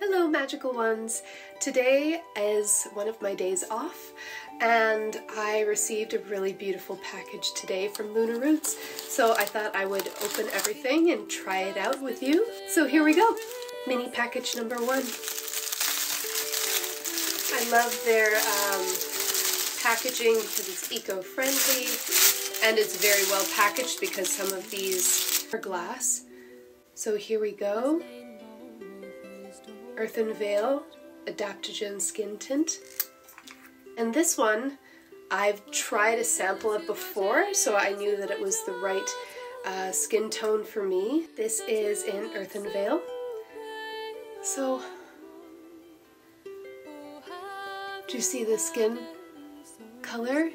Hello magical ones! Today is one of my days off and I received a really beautiful package today from Luna Roots so I thought I would open everything and try it out with you. So here we go! Mini package number one. I love their um, packaging because it's eco-friendly and it's very well packaged because some of these are glass. So here we go. Earthen Veil Adaptogen Skin Tint. And this one, I've tried a sample of before, so I knew that it was the right uh, skin tone for me. This is in Earthen Veil. So, do you see the skin color?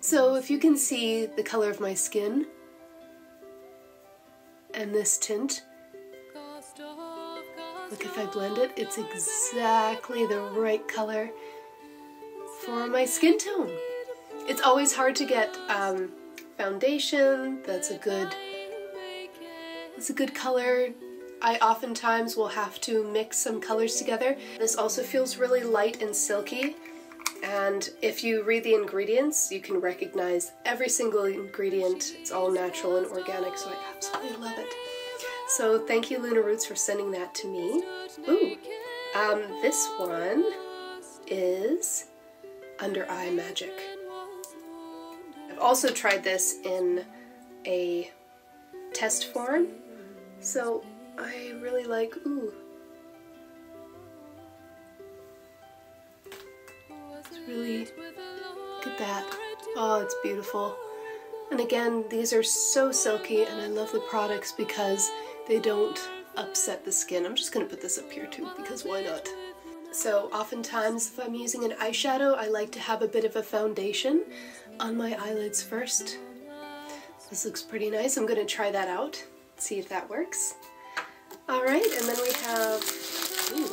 So if you can see the color of my skin, and this tint. Look, if I blend it, it's exactly the right color for my skin tone. It's always hard to get um, foundation that's a good it's a good color. I oftentimes will have to mix some colors together. This also feels really light and silky and if you read the ingredients, you can recognize every single ingredient. It's all natural and organic, so I absolutely love it. So thank you, Luna Roots, for sending that to me. Ooh, um, this one is Under Eye Magic. I've also tried this in a test form, so I really like, ooh, really, look at that. Oh, it's beautiful. And again, these are so silky and I love the products because they don't upset the skin. I'm just going to put this up here too because why not? So oftentimes if I'm using an eyeshadow, I like to have a bit of a foundation on my eyelids first. This looks pretty nice. I'm going to try that out, see if that works. Alright, and then we have, ooh,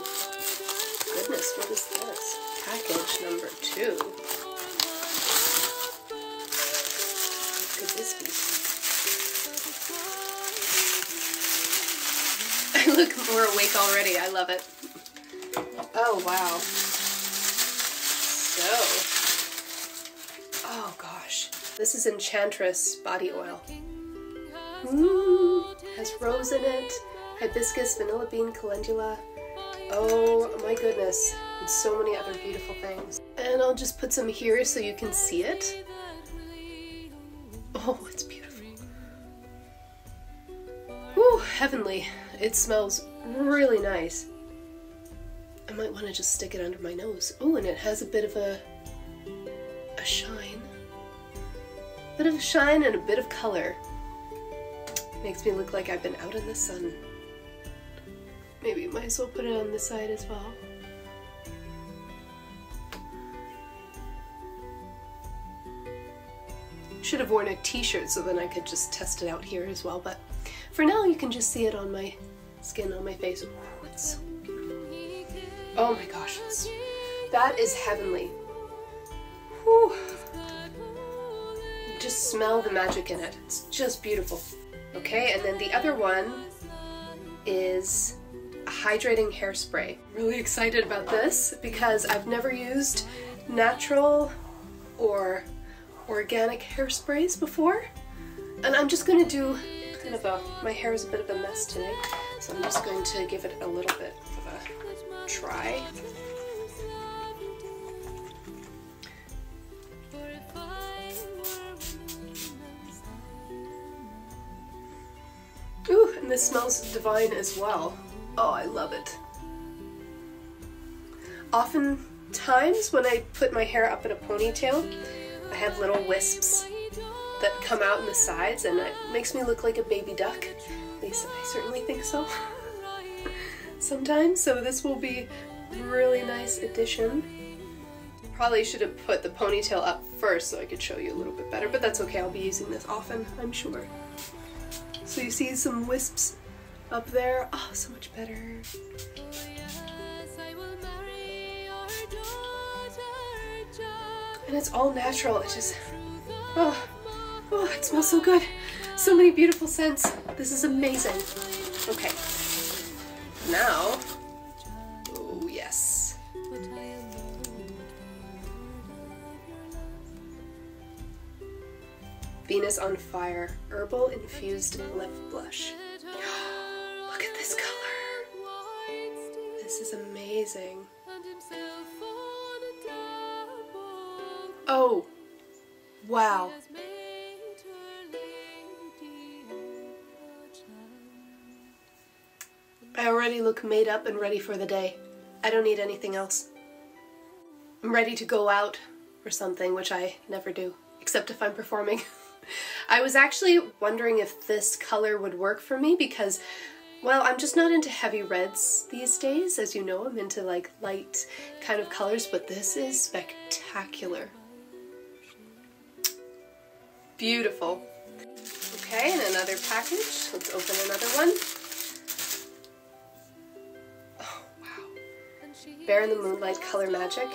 goodness, what is this? Package number two. What could this be? I look more awake already. I love it. Oh, wow. So, oh gosh. This is Enchantress body oil. Has rose in it, hibiscus, vanilla bean, calendula. Oh my goodness and so many other beautiful things. And I'll just put some here so you can see it. Oh, it's beautiful. Ooh, heavenly. It smells really nice. I might want to just stick it under my nose. Oh, and it has a bit of a, a shine. A bit of a shine and a bit of color. Makes me look like I've been out in the sun. Maybe might as well put it on this side as well. Should have worn a t-shirt so then I could just test it out here as well, but for now you can just see it on my skin, on my face. Oh, it's so. Oh my gosh, that is heavenly. Whew. Just smell the magic in it. It's just beautiful. Okay, and then the other one is a hydrating hairspray. Really excited about this because I've never used natural or organic hairsprays before. And I'm just going to do kind of a, my hair is a bit of a mess today, so I'm just going to give it a little bit of a try. Ooh, and this smells divine as well. Oh, I love it. Oftentimes when I put my hair up in a ponytail, have little wisps that come out in the sides and it makes me look like a baby duck. At least I certainly think so. Sometimes, so this will be really nice addition. Probably should have put the ponytail up first so I could show you a little bit better, but that's okay, I'll be using this often, I'm sure. So you see some wisps up there? Oh, so much better. And it's all natural. It just, oh, oh, it smells so good. So many beautiful scents. This is amazing. Okay. Now, oh yes. Venus on Fire Herbal Infused Lip Blush. Look at this color. This is amazing. Wow. I already look made up and ready for the day. I don't need anything else. I'm ready to go out or something, which I never do, except if I'm performing. I was actually wondering if this color would work for me because, well, I'm just not into heavy reds these days. As you know, I'm into like light kind of colors, but this is spectacular. Beautiful. Okay, and another package. Let's open another one. Oh, wow. Bare in the Moonlight Color Magic.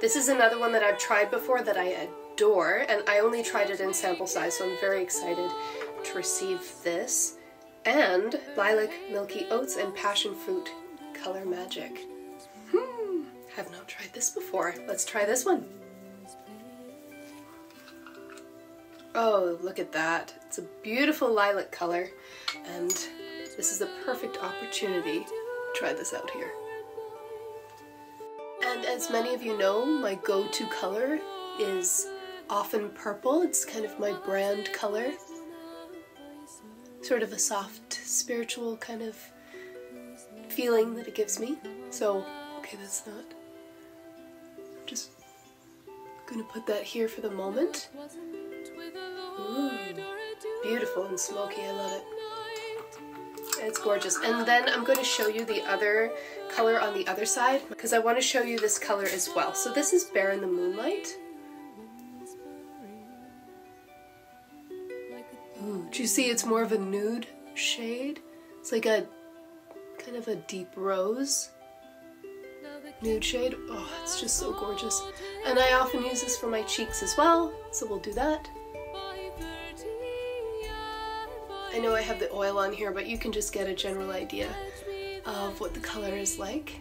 This is another one that I've tried before that I adore, and I only tried it in sample size, so I'm very excited to receive this. And Lilac, Milky Oats, and Passion Fruit Color Magic. Hmm, have not tried this before. Let's try this one. Oh, look at that. It's a beautiful lilac color, and this is the perfect opportunity to try this out here. And as many of you know, my go-to color is often purple. It's kind of my brand color. Sort of a soft, spiritual kind of feeling that it gives me. So, okay, that's not... Just gonna put that here for the moment. Beautiful and smoky, I love it. It's gorgeous. And then I'm going to show you the other color on the other side because I want to show you this color as well. So this is Bare in the Moonlight. Ooh, do you see it's more of a nude shade? It's like a kind of a deep rose nude shade. Oh, it's just so gorgeous. And I often use this for my cheeks as well, so we'll do that. I know I have the oil on here, but you can just get a general idea of what the color is like.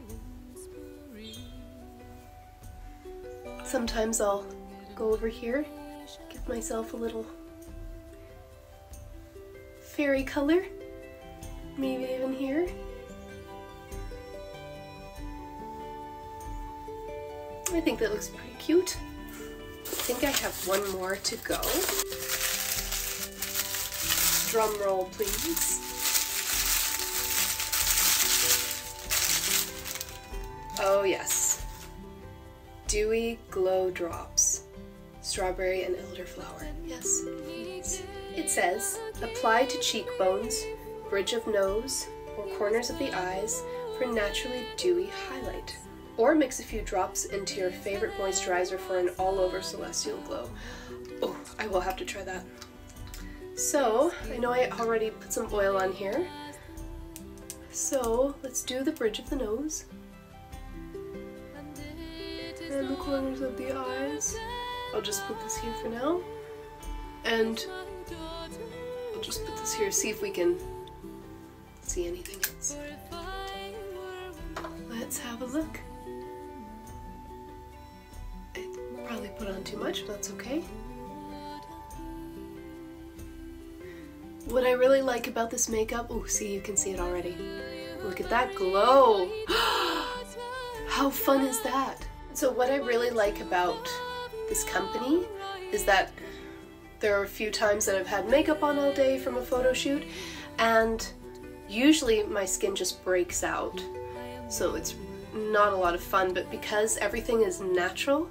Sometimes I'll go over here, give myself a little fairy color, maybe even here. I think that looks pretty cute. I think I have one more to go. Drum roll, please. Oh yes. Dewy Glow Drops. Strawberry and elderflower. Yes. It says, apply to cheekbones, bridge of nose, or corners of the eyes for naturally dewy highlight. Or mix a few drops into your favorite moisturizer for an all-over celestial glow. Oh, I will have to try that. So, I know I already put some oil on here. So, let's do the bridge of the nose. And the corners of the eyes. I'll just put this here for now. And I'll just put this here, see if we can see anything else. Let's have a look. I probably put on too much, but that's okay. What I really like about this makeup, oh see you can see it already. Look at that glow! How fun is that? So what I really like about this company is that there are a few times that I've had makeup on all day from a photo shoot and usually my skin just breaks out so it's not a lot of fun but because everything is natural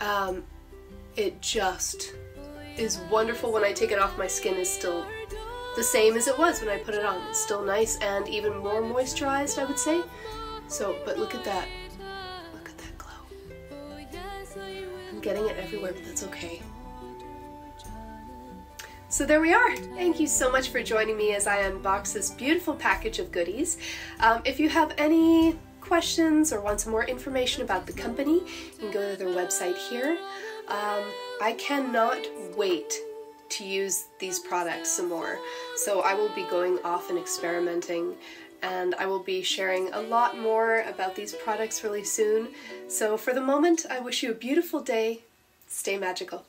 um, it just is wonderful when I take it off. My skin is still the same as it was when I put it on. It's still nice and even more moisturized, I would say. So, but look at that. Look at that glow. I'm getting it everywhere, but that's okay. So there we are. Thank you so much for joining me as I unbox this beautiful package of goodies. Um, if you have any questions or want some more information about the company, you can go to their website here. Um, I cannot wait to use these products some more. So I will be going off and experimenting and I will be sharing a lot more about these products really soon. So for the moment, I wish you a beautiful day. Stay magical.